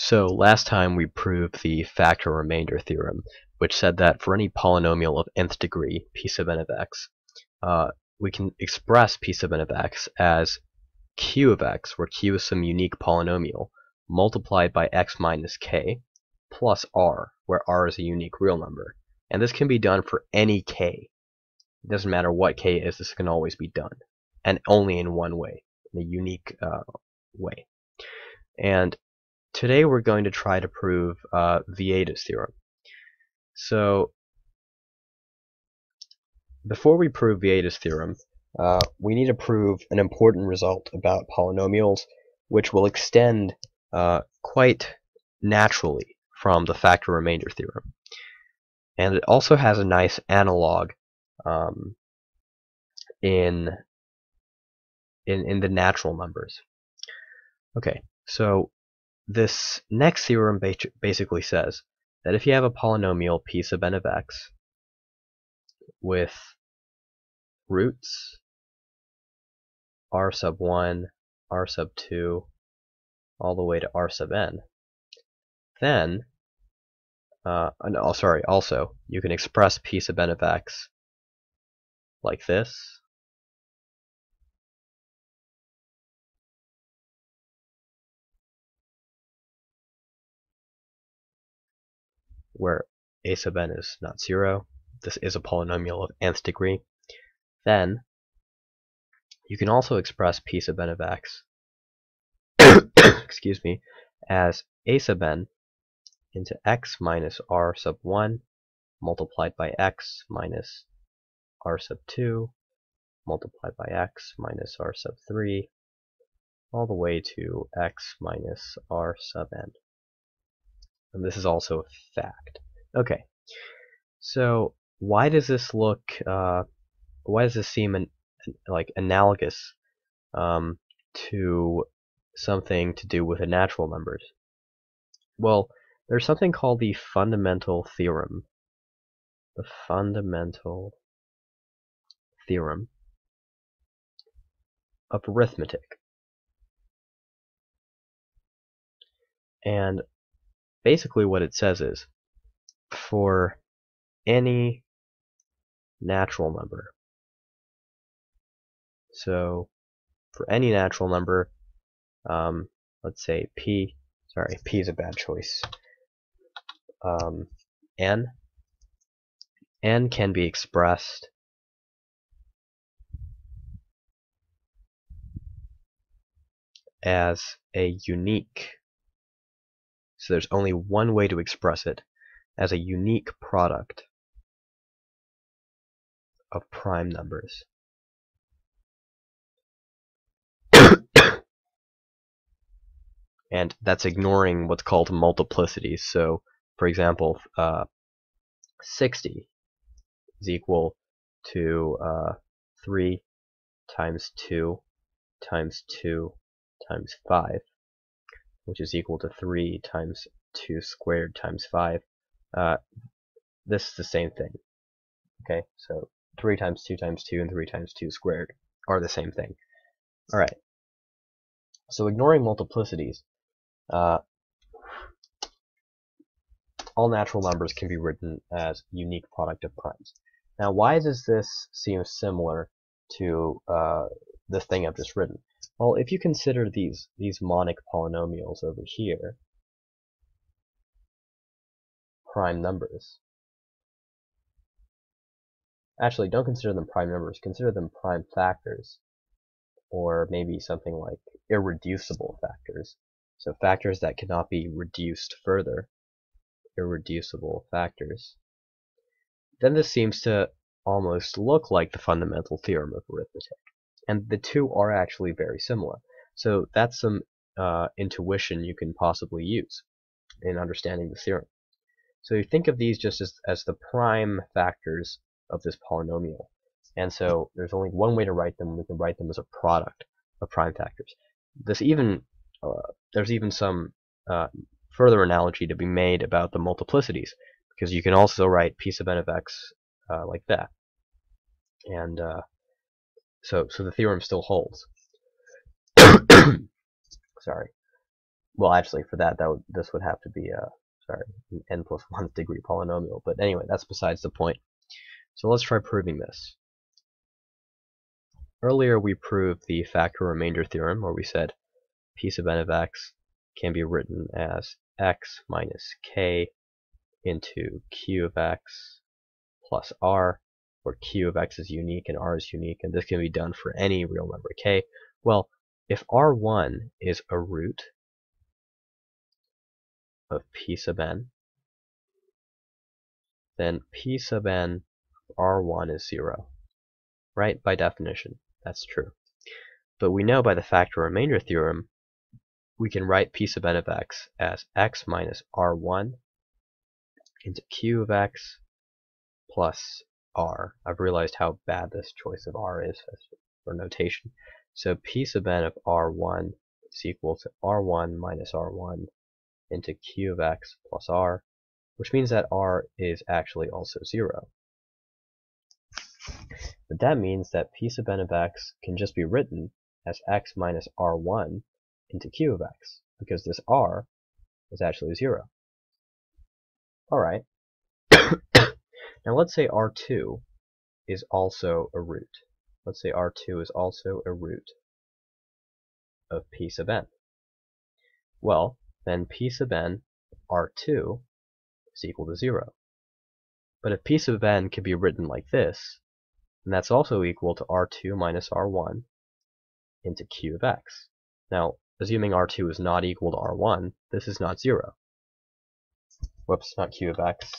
So last time we proved the factor remainder theorem, which said that for any polynomial of nth degree, p sub n of x, uh, we can express p sub n of x as q of x, where q is some unique polynomial, multiplied by x minus k, plus r, where r is a unique real number. And this can be done for any k. It doesn't matter what k is, this can always be done. And only in one way, in a unique uh, way. And Today we're going to try to prove uh, Vieta's theorem. So before we prove Vieta's theorem, uh, we need to prove an important result about polynomials which will extend uh, quite naturally from the factor remainder theorem. And it also has a nice analog um, in, in, in the natural numbers. Okay, so this next theorem basically says that if you have a polynomial p sub n of x with roots r sub 1, r sub 2, all the way to r sub n, then, uh, oh, sorry, also, you can express p sub n of x like this, where a sub n is not zero, this is a polynomial of nth degree, then you can also express p sub n of x excuse me, as a sub n into x minus r sub 1 multiplied by x minus r sub 2 multiplied by x minus r sub 3 all the way to x minus r sub n. And this is also a fact. Okay, so why does this look, uh, why does this seem an, like analogous um, to something to do with the natural numbers? Well, there's something called the fundamental theorem. The fundamental theorem of arithmetic. And basically what it says is for any natural number. So for any natural number, um, let's say p, sorry, p is a bad choice, um, n, n can be expressed as a unique so there's only one way to express it as a unique product of prime numbers. and that's ignoring what's called multiplicity. So, for example, uh, 60 is equal to uh, 3 times 2 times 2 times 5 which is equal to 3 times 2 squared times 5. Uh, this is the same thing. Okay, so 3 times 2 times 2 and 3 times 2 squared are the same thing. Alright, so ignoring multiplicities, uh, all natural numbers can be written as unique product of primes. Now, why does this seem similar to uh, thing I've just written? Well, if you consider these, these monic polynomials over here, prime numbers, actually don't consider them prime numbers, consider them prime factors, or maybe something like irreducible factors. So factors that cannot be reduced further, irreducible factors. Then this seems to almost look like the fundamental theorem of arithmetic and the two are actually very similar. So that's some uh, intuition you can possibly use in understanding the theorem. So you think of these just as, as the prime factors of this polynomial. And so there's only one way to write them. We can write them as a product of prime factors. This even uh, there's even some uh, further analogy to be made about the multiplicities because you can also write p sub n of x uh, like that. And uh, so, so the theorem still holds. Sorry. well, actually, for that, that would, this would have to be a sorry, an n plus one degree polynomial. But anyway, that's besides the point. So let's try proving this. Earlier we proved the factor remainder theorem where we said p sub n of x can be written as x minus k into q of x plus r, where q of x is unique and r is unique, and this can be done for any real number k. Well, if r1 is a root of p sub n, then p sub n r1 is 0. Right? By definition, that's true. But we know by the factor remainder theorem, we can write p sub n of x as x minus r1 into q of x plus r. I've realized how bad this choice of r is for notation. So p sub n of r1 is equal to r1 minus r1 into q of x plus r, which means that r is actually also 0. But that means that p sub n of x can just be written as x minus r1 into q of x, because this r is actually 0. Alright. Now let's say r2 is also a root. Let's say r2 is also a root of p sub n. Well, then p sub n r2 is equal to 0. But if p sub n can be written like this, then that's also equal to r2 minus r1 into q of x. Now, assuming r2 is not equal to r1, this is not 0. Whoops, not q of x.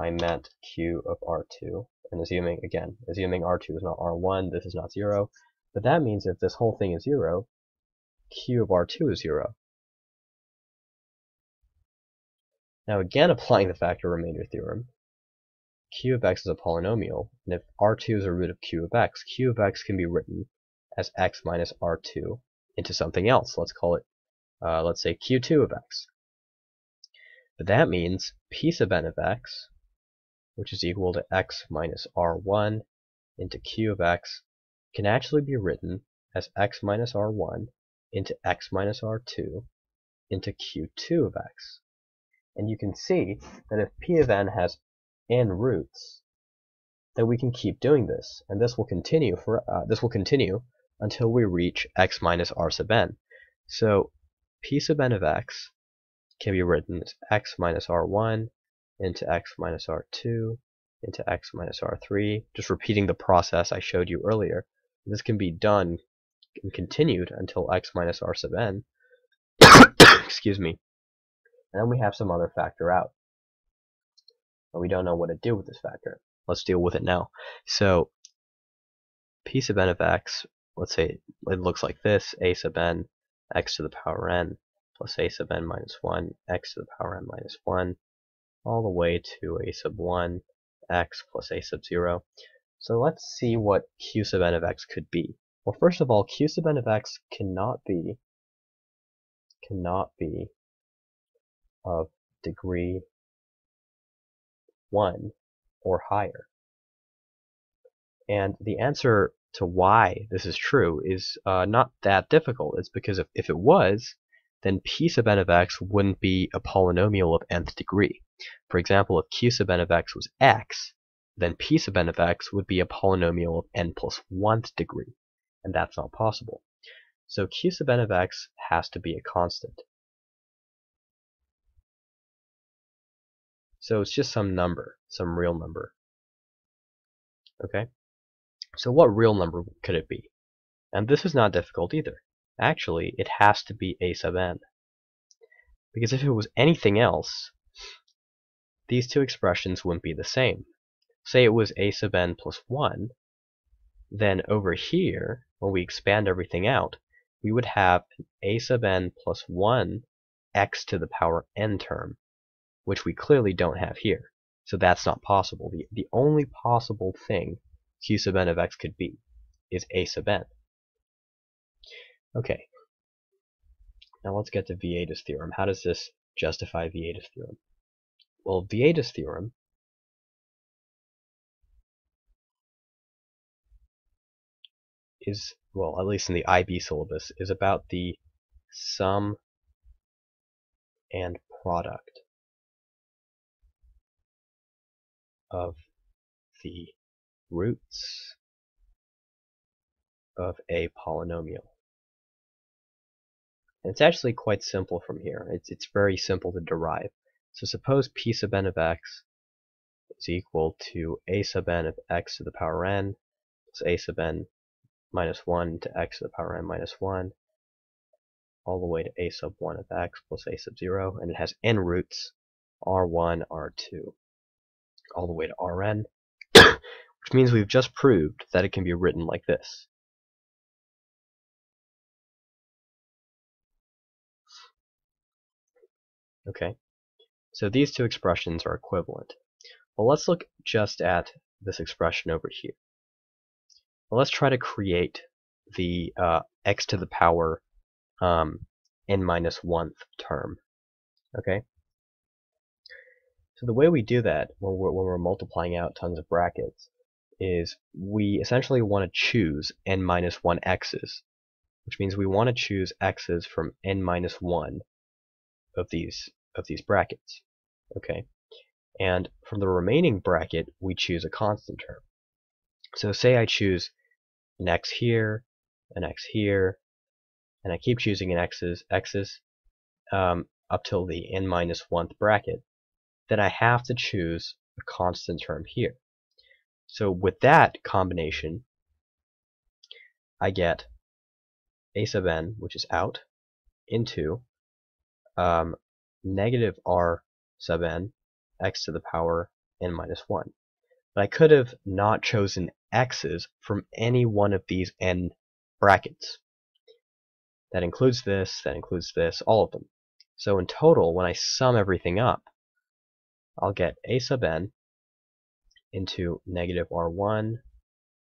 I meant q of r2. And assuming, again, assuming r2 is not r1, this is not 0. But that means if this whole thing is 0, q of r2 is 0. Now again applying the factor remainder theorem, q of x is a polynomial, and if r2 is a root of q of x, q of x can be written as x minus r2 into something else. Let's call it, uh, let's say q2 of x. But that means p sub n of x, which is equal to x minus r1 into q of x, can actually be written as x minus r1 into x minus r2 into q2 of x. And you can see that if p of n has n roots, that we can keep doing this, and this will continue for uh, this will continue until we reach x minus r sub n. So p sub n of x can be written as x minus r1 into x minus r2 into x minus r3, just repeating the process I showed you earlier. This can be done and continued until x minus r sub n. Excuse me. And then we have some other factor out. But we don't know what to do with this factor. Let's deal with it now. So p sub n of x, let's say it looks like this, a sub n, x to the power n, plus a sub n minus 1, x to the power n minus 1, all the way to a sub 1, x plus a sub 0. So let's see what q sub n of x could be. Well, first of all, q sub n of x cannot be cannot be of degree 1 or higher. And the answer to why this is true is uh, not that difficult. It's because if, if it was, then p sub n of x wouldn't be a polynomial of nth degree. For example, if q sub n of x was x, then p sub n of x would be a polynomial of n plus 1th degree, and that's not possible. So q sub n of x has to be a constant. So it's just some number, some real number. Okay? So what real number could it be? And this is not difficult either. Actually, it has to be a sub n. Because if it was anything else, these two expressions wouldn't be the same. Say it was a sub n plus 1, then over here, when we expand everything out, we would have a sub n plus 1 x to the power n term which we clearly don't have here. So that's not possible. The, the only possible thing q sub n of x could be is a sub n. Okay. Now let's get to Vieta's theorem. How does this justify Vieta's theorem? Well, Vieta's theorem is, well, at least in the IB syllabus, is about the sum and product of the roots of a polynomial. And it's actually quite simple from here. It's, it's very simple to derive. So suppose p sub n of x is equal to a sub n of x to the power n plus a sub n minus 1 to x to the power n minus 1 all the way to a sub 1 of x plus a sub 0 and it has n roots r1, r2 all the way to rn which means we've just proved that it can be written like this. Okay, so these two expressions are equivalent. Well, let's look just at this expression over here. Well, let's try to create the uh, x to the power um, n minus 1th term. Okay? So the way we do that when we're, when we're multiplying out tons of brackets is we essentially want to choose n minus 1 x's, which means we want to choose x's from n minus 1 of these of these brackets. Okay, and from the remaining bracket we choose a constant term. So say I choose an x here, an x here, and I keep choosing an x's x's um, up till the n minus 1th bracket, then I have to choose a constant term here. So with that combination, I get a sub n, which is out, into um, negative r sub n, x to the power n minus 1. But I could have not chosen x's from any one of these n brackets. That includes this, that includes this, all of them. So in total, when I sum everything up, I'll get a sub n into negative r1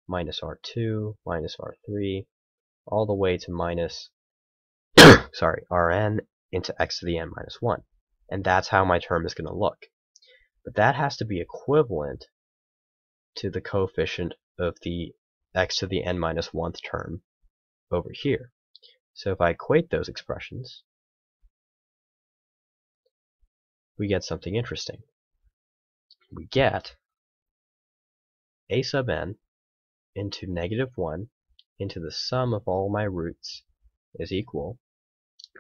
minus r2 minus r3 all the way to minus sorry rn into x to the n minus 1 and that's how my term is going to look. But that has to be equivalent to the coefficient of the x to the n minus 1th term over here. So if I equate those expressions we get something interesting. We get a sub n into negative 1 into the sum of all my roots is equal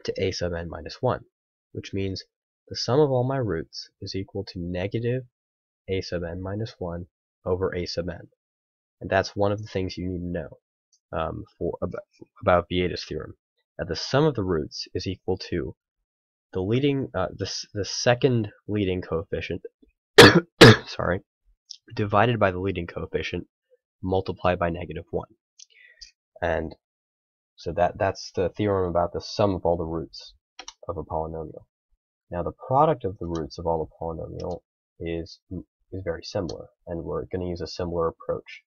to a sub n minus 1, which means the sum of all my roots is equal to negative a sub n minus 1 over a sub n. And that's one of the things you need to know um, for about, about Vieta's theorem. That the sum of the roots is equal to the leading, uh, the, the second leading coefficient, sorry, divided by the leading coefficient multiplied by negative 1. And so that that's the theorem about the sum of all the roots of a polynomial. Now the product of the roots of all the polynomial is is very similar, and we're going to use a similar approach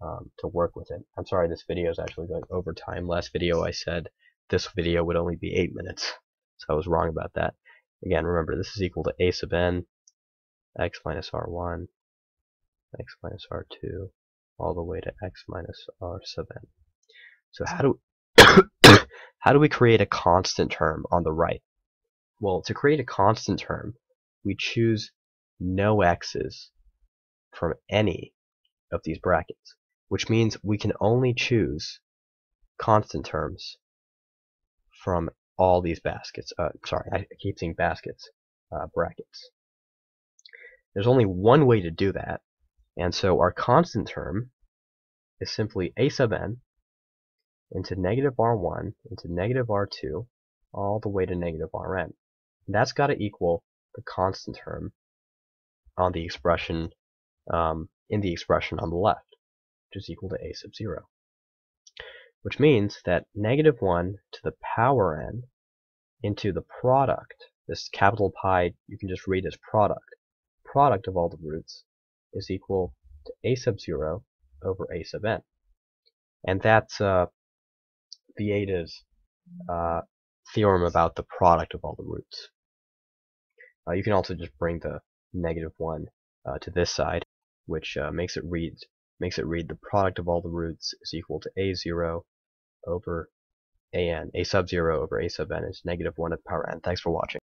um, to work with it. I'm sorry, this video is actually going over time. Last video I said this video would only be 8 minutes, so I was wrong about that. Again, remember this is equal to a sub n x minus r1 x minus r2 all the way to x minus r sub n. So how do how do we create a constant term on the right? Well, to create a constant term, we choose no x's from any of these brackets, which means we can only choose constant terms from all these baskets. Uh, sorry, I keep saying baskets, uh, brackets. There's only one way to do that, and so our constant term is simply a sub n into negative r1 into negative r2 all the way to negative rn. That's got to equal the constant term on the expression um, in the expression on the left, which is equal to a sub 0. Which means that negative 1 to the power n into the product, this capital pi you can just read as product, product of all the roots is equal to a sub 0 over a sub n. And that's uh, Vieta's uh, theorem about the product of all the roots. Uh, you can also just bring the negative 1 uh, to this side, which uh, makes it read makes it read the product of all the roots is equal to a0 over an. a sub 0 over a sub n is negative 1 to the power n. Thanks for watching.